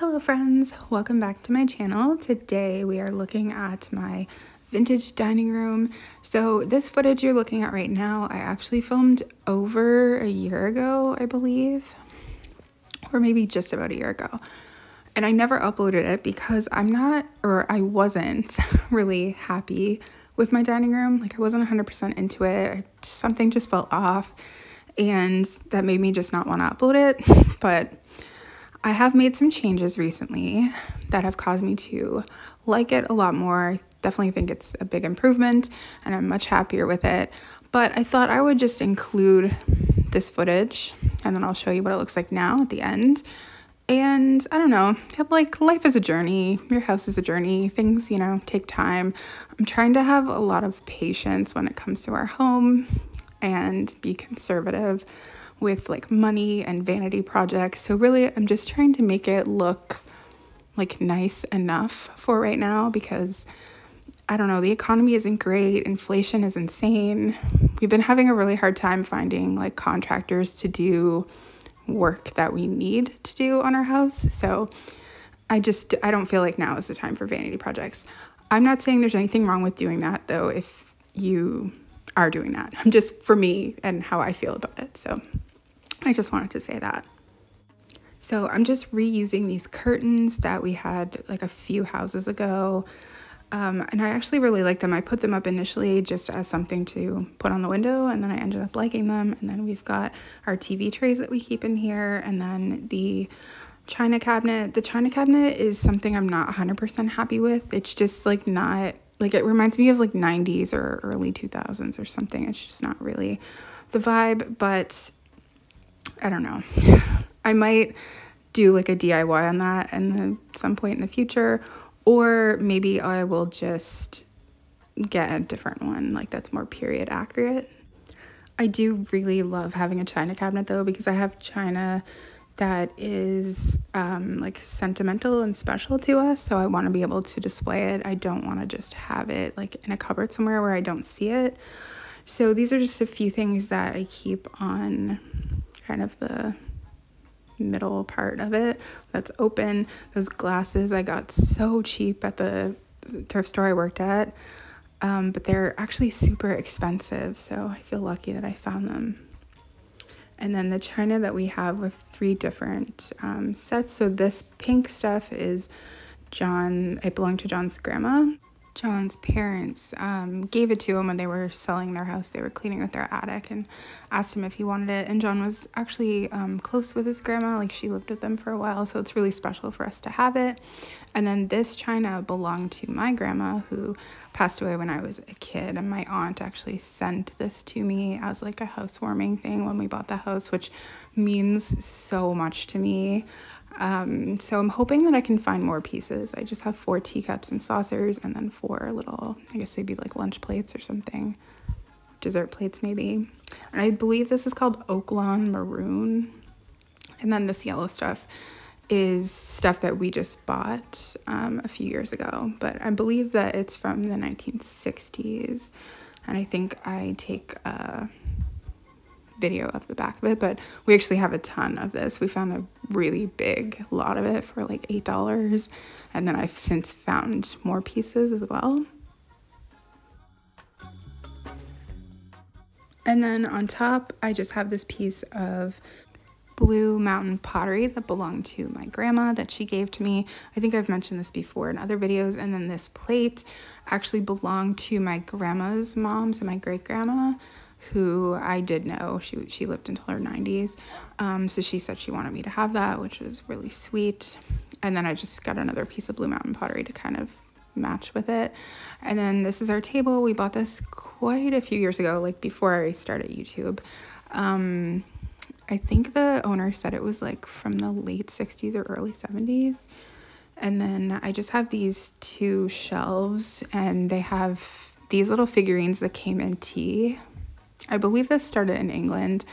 Hello friends, welcome back to my channel. Today we are looking at my vintage dining room. So this footage you're looking at right now, I actually filmed over a year ago, I believe, or maybe just about a year ago. And I never uploaded it because I'm not, or I wasn't really happy with my dining room. Like I wasn't 100% into it. Something just felt off and that made me just not want to upload it. But I have made some changes recently that have caused me to like it a lot more. Definitely think it's a big improvement and I'm much happier with it. But I thought I would just include this footage and then I'll show you what it looks like now at the end. And I don't know, like life is a journey, your house is a journey, things, you know, take time. I'm trying to have a lot of patience when it comes to our home and be conservative with like money and vanity projects. So really I'm just trying to make it look like nice enough for right now because I don't know, the economy isn't great, inflation is insane. We've been having a really hard time finding like contractors to do work that we need to do on our house. So I just I don't feel like now is the time for vanity projects. I'm not saying there's anything wrong with doing that though if you are doing that. I'm just for me and how I feel about it. So I just wanted to say that. So I'm just reusing these curtains that we had like a few houses ago. Um, and I actually really like them. I put them up initially just as something to put on the window, and then I ended up liking them. And then we've got our TV trays that we keep in here, and then the china cabinet. The china cabinet is something I'm not 100% happy with. It's just like not, like it reminds me of like 90s or early 2000s or something. It's just not really the vibe, but I don't know. I might do like a DIY on that and then some point in the future, or maybe I will just get a different one, like that's more period accurate. I do really love having a china cabinet though, because I have china that is um, like sentimental and special to us. So I want to be able to display it. I don't want to just have it like in a cupboard somewhere where I don't see it. So these are just a few things that I keep on kind of the middle part of it that's open. Those glasses I got so cheap at the thrift store I worked at, um, but they're actually super expensive. So I feel lucky that I found them. And then the china that we have with three different um, sets. So this pink stuff is John, it belonged to John's grandma. John's parents um, gave it to him when they were selling their house. They were cleaning with their attic and asked him if he wanted it. And John was actually um, close with his grandma, like she lived with them for a while. So it's really special for us to have it. And then this china belonged to my grandma, who passed away when I was a kid. And my aunt actually sent this to me as like a housewarming thing when we bought the house, which means so much to me. Um, so I'm hoping that I can find more pieces. I just have four teacups and saucers and then four little, I guess they'd be like lunch plates or something, dessert plates maybe. And I believe this is called Oaklawn Maroon. And then this yellow stuff is stuff that we just bought um, a few years ago, but I believe that it's from the 1960s. And I think I take uh, video of the back of it, but we actually have a ton of this. We found a really big lot of it for like $8. And then I've since found more pieces as well. And then on top, I just have this piece of blue mountain pottery that belonged to my grandma that she gave to me. I think I've mentioned this before in other videos. And then this plate actually belonged to my grandma's mom, so my great grandma who I did know. She, she lived until her 90s. Um, so she said she wanted me to have that, which was really sweet. And then I just got another piece of Blue Mountain pottery to kind of match with it. And then this is our table. We bought this quite a few years ago, like before I started YouTube. Um, I think the owner said it was like from the late 60s or early 70s. And then I just have these two shelves and they have these little figurines that came in tea I believe this started in England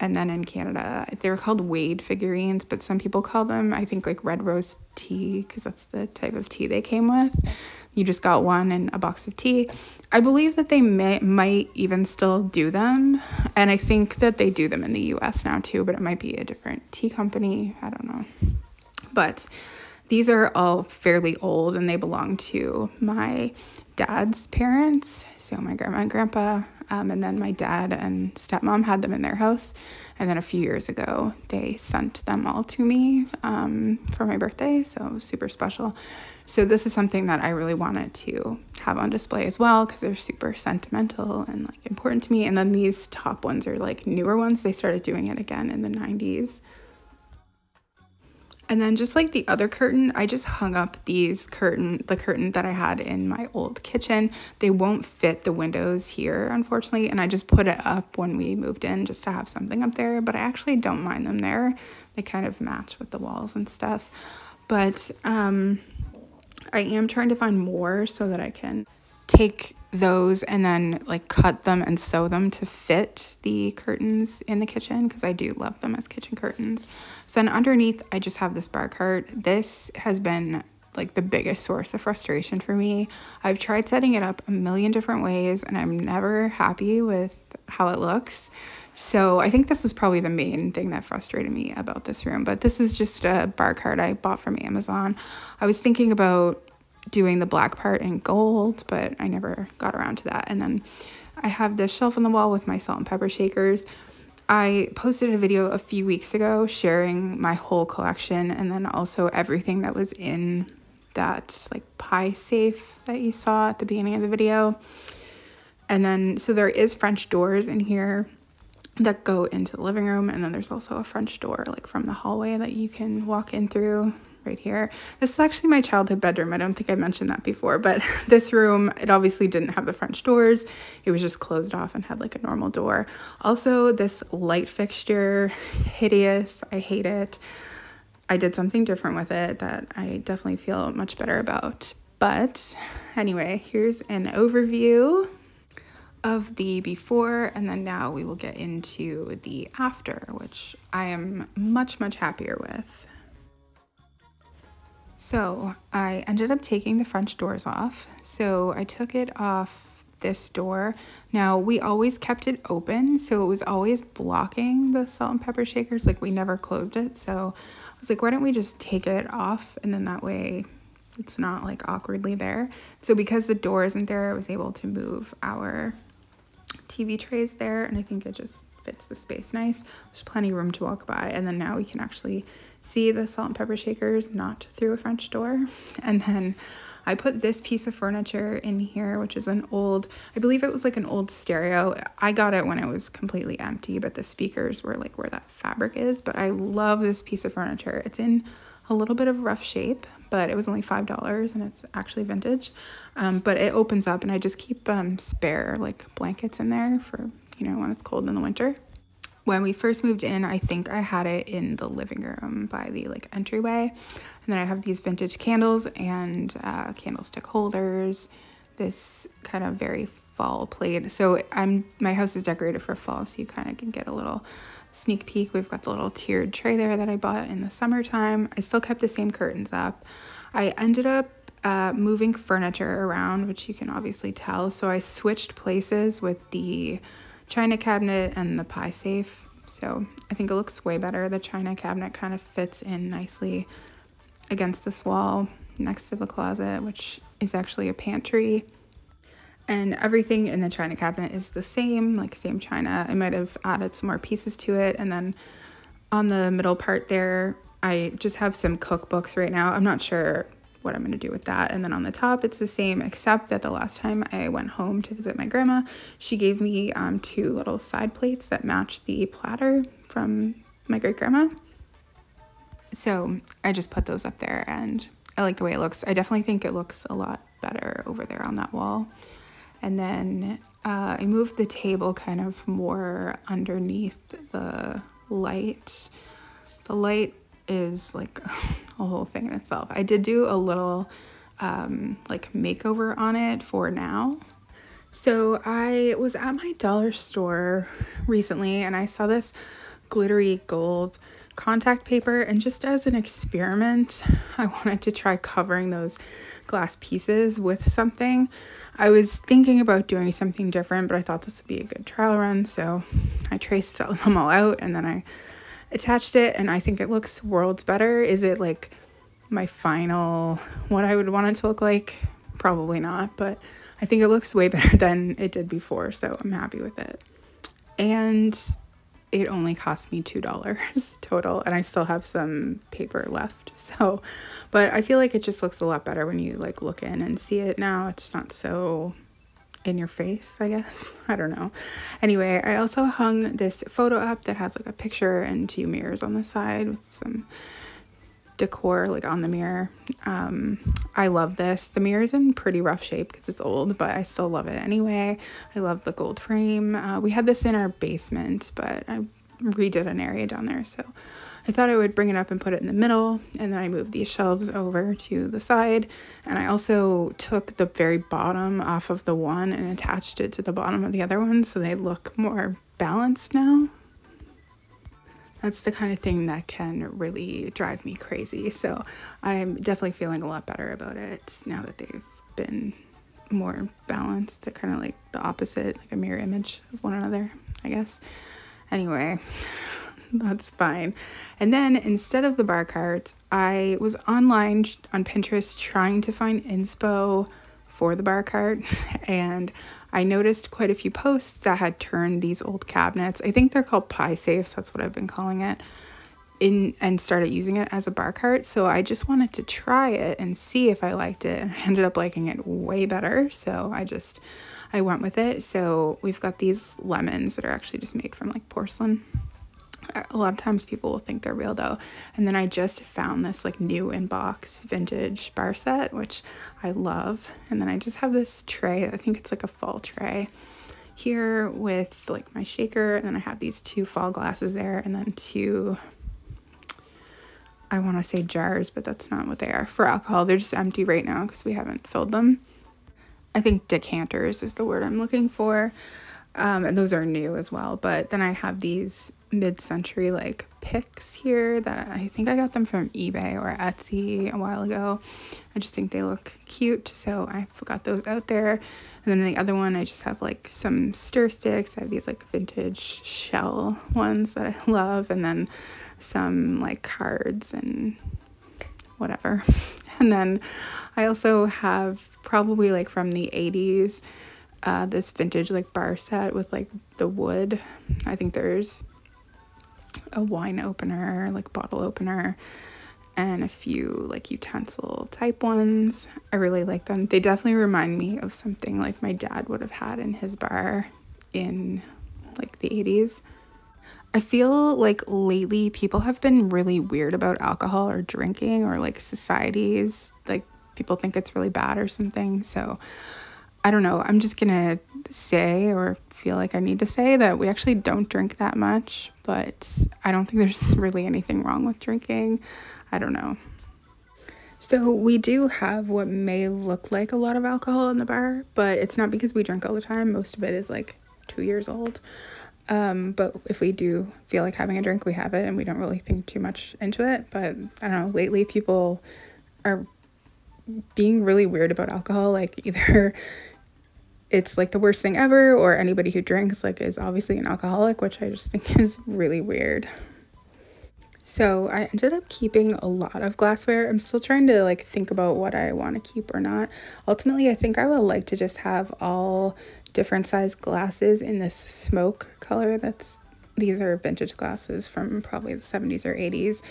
and then in Canada. They were called Wade figurines, but some people call them, I think, like red rose tea because that's the type of tea they came with. You just got one and a box of tea. I believe that they may, might even still do them, and I think that they do them in the US now too, but it might be a different tea company. I don't know. But these are all fairly old and they belong to my dad's parents. So my grandma and grandpa, um, and then my dad and stepmom had them in their house. And then a few years ago, they sent them all to me um, for my birthday. So it was super special. So this is something that I really wanted to have on display as well because they're super sentimental and like important to me. And then these top ones are like newer ones. They started doing it again in the 90s. And then just like the other curtain, I just hung up these curtain, the curtain that I had in my old kitchen. They won't fit the windows here, unfortunately. And I just put it up when we moved in just to have something up there. But I actually don't mind them there. They kind of match with the walls and stuff. But um, I am trying to find more so that I can take those and then like cut them and sew them to fit the curtains in the kitchen because I do love them as kitchen curtains. So then underneath I just have this bar cart. This has been like the biggest source of frustration for me. I've tried setting it up a million different ways and I'm never happy with how it looks. So I think this is probably the main thing that frustrated me about this room. But this is just a bar cart I bought from Amazon. I was thinking about doing the black part in gold, but I never got around to that. And then I have this shelf on the wall with my salt and pepper shakers. I posted a video a few weeks ago sharing my whole collection and then also everything that was in that like pie safe that you saw at the beginning of the video. And then, so there is French doors in here that go into the living room. And then there's also a French door like from the hallway that you can walk in through right here. This is actually my childhood bedroom. I don't think I mentioned that before, but this room, it obviously didn't have the French doors. It was just closed off and had like a normal door. Also, this light fixture, hideous. I hate it. I did something different with it that I definitely feel much better about. But anyway, here's an overview of the before and then now we will get into the after, which I am much, much happier with. So I ended up taking the French doors off. So I took it off this door. Now we always kept it open, so it was always blocking the salt and pepper shakers. Like we never closed it. So I was like, why don't we just take it off and then that way it's not like awkwardly there. So because the door isn't there, I was able to move our TV trays there and I think it just fits the space nice. There's plenty of room to walk by and then now we can actually see the salt and pepper shakers not through a French door. And then I put this piece of furniture in here, which is an old, I believe it was like an old stereo. I got it when it was completely empty, but the speakers were like where that fabric is. But I love this piece of furniture. It's in a little bit of rough shape, but it was only $5 and it's actually vintage. Um, but it opens up and I just keep um, spare like blankets in there for, you know, when it's cold in the winter when we first moved in, I think I had it in the living room by the like entryway. And then I have these vintage candles and uh, candlestick holders, this kind of very fall plate. So I'm my house is decorated for fall, so you kind of can get a little sneak peek. We've got the little tiered tray there that I bought in the summertime. I still kept the same curtains up. I ended up uh, moving furniture around, which you can obviously tell. So I switched places with the china cabinet and the pie safe. So I think it looks way better. The china cabinet kind of fits in nicely against this wall next to the closet, which is actually a pantry. And everything in the china cabinet is the same, like same china. I might have added some more pieces to it. And then on the middle part there, I just have some cookbooks right now. I'm not sure what I'm going to do with that. And then on the top, it's the same, except that the last time I went home to visit my grandma, she gave me um, two little side plates that match the platter from my great grandma. So I just put those up there and I like the way it looks. I definitely think it looks a lot better over there on that wall. And then uh, I moved the table kind of more underneath the light. The light is like a whole thing in itself. I did do a little um, like makeover on it for now. So I was at my dollar store recently and I saw this glittery gold contact paper and just as an experiment I wanted to try covering those glass pieces with something. I was thinking about doing something different but I thought this would be a good trial run so I traced them all out and then I attached it and I think it looks worlds better. Is it like my final, what I would want it to look like. Probably not, but I think it looks way better than it did before, so I'm happy with it. And it only cost me $2 total and I still have some paper left. So, but I feel like it just looks a lot better when you like look in and see it now. It's not so in your face, I guess. I don't know. Anyway, I also hung this photo up that has like a picture and two mirrors on the side with some decor like on the mirror. Um, I love this. The mirror is in pretty rough shape because it's old, but I still love it anyway. I love the gold frame. Uh, we had this in our basement, but I redid an area down there, so I thought I would bring it up and put it in the middle, and then I moved these shelves over to the side, and I also took the very bottom off of the one and attached it to the bottom of the other one so they look more balanced now that's the kind of thing that can really drive me crazy. So I'm definitely feeling a lot better about it now that they've been more balanced. They're kind of like the opposite, like a mirror image of one another, I guess. Anyway, that's fine. And then instead of the bar cart, I was online on Pinterest trying to find inspo for the bar cart and I noticed quite a few posts that had turned these old cabinets, I think they're called pie safes, that's what I've been calling it, in and started using it as a bar cart. So I just wanted to try it and see if I liked it. And I ended up liking it way better. So I just, I went with it. So we've got these lemons that are actually just made from like porcelain a lot of times people will think they're real though. And then I just found this like new inbox vintage bar set, which I love. And then I just have this tray, I think it's like a fall tray here with like my shaker. And then I have these two fall glasses there and then two, I want to say jars, but that's not what they are for alcohol. They're just empty right now because we haven't filled them. I think decanters is the word I'm looking for. Um, and those are new as well. But then I have these mid-century like picks here that I think I got them from eBay or Etsy a while ago. I just think they look cute, so I got those out there. And then the other one, I just have like some stir sticks. I have these like vintage shell ones that I love, and then some like cards and whatever. And then I also have probably like from the 80s uh, this vintage like bar set with like the wood. I think there's a wine opener, like bottle opener, and a few like utensil type ones. I really like them. They definitely remind me of something like my dad would have had in his bar in like the 80s. I feel like lately people have been really weird about alcohol or drinking or like societies like people think it's really bad or something. So I don't know. I'm just gonna say or feel like I need to say that we actually don't drink that much, but I don't think there's really anything wrong with drinking. I don't know. So we do have what may look like a lot of alcohol in the bar, but it's not because we drink all the time. Most of it is like two years old. Um, but if we do feel like having a drink, we have it and we don't really think too much into it. But I don't know, lately people are being really weird about alcohol. Like either it's like the worst thing ever, or anybody who drinks like is obviously an alcoholic, which I just think is really weird. So I ended up keeping a lot of glassware. I'm still trying to like think about what I want to keep or not. Ultimately, I think I would like to just have all different size glasses in this smoke color that's these are vintage glasses from probably the 70s or 80s.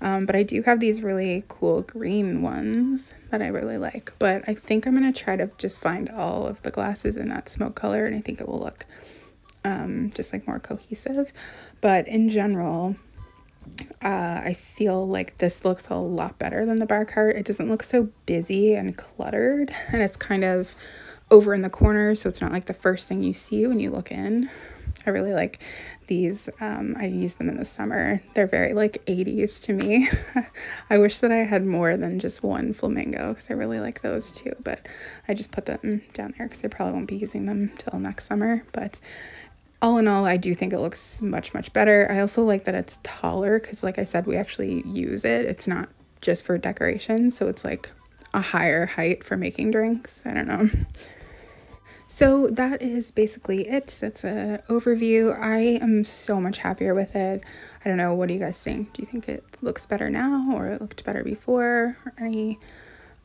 Um, but I do have these really cool green ones that I really like. But I think I'm going to try to just find all of the glasses in that smoke color and I think it will look um, just like more cohesive. But in general, uh, I feel like this looks a lot better than the bar cart. It doesn't look so busy and cluttered and it's kind of over in the corner so it's not like the first thing you see when you look in I really like these. Um, I use them in the summer. They're very like 80s to me. I wish that I had more than just one flamingo because I really like those too. But I just put them down there because I probably won't be using them till next summer. But all in all, I do think it looks much, much better. I also like that it's taller because, like I said, we actually use it. It's not just for decoration. So it's like a higher height for making drinks. I don't know. So that is basically it. That's a overview. I am so much happier with it. I don't know. What do you guys think? Do you think it looks better now or it looked better before? Or any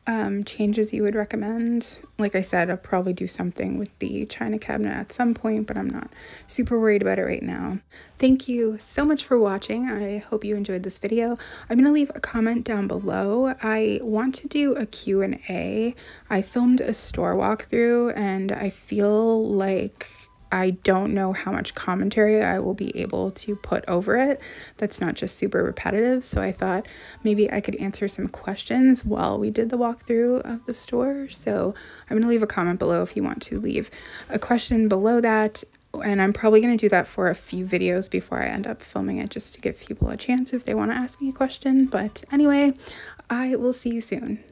um, changes you would recommend. Like I said, I'll probably do something with the china cabinet at some point, but I'm not super worried about it right now. Thank you so much for watching. I hope you enjoyed this video. I'm going to leave a comment down below. I want to do a Q&A. I filmed a store walkthrough and I feel like I don't know how much commentary I will be able to put over it that's not just super repetitive. So I thought maybe I could answer some questions while we did the walkthrough of the store. So I'm going to leave a comment below if you want to leave a question below that. And I'm probably going to do that for a few videos before I end up filming it just to give people a chance if they want to ask me a question. But anyway, I will see you soon.